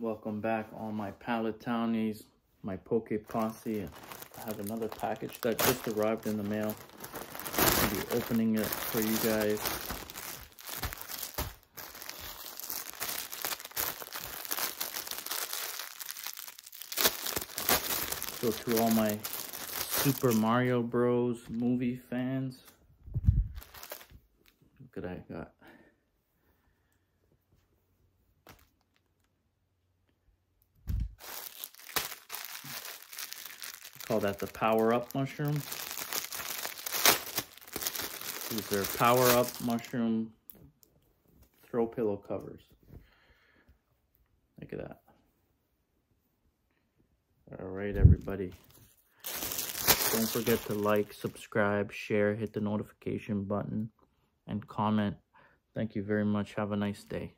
Welcome back on my pallet townies, my poke posse. I have another package that just arrived in the mail. I'll be opening it for you guys. So to all my Super Mario Bros. movie fans, look what I got. Call that the power up mushroom. These are power up mushroom throw pillow covers. Look at that. All right, everybody. Don't forget to like, subscribe, share, hit the notification button, and comment. Thank you very much. Have a nice day.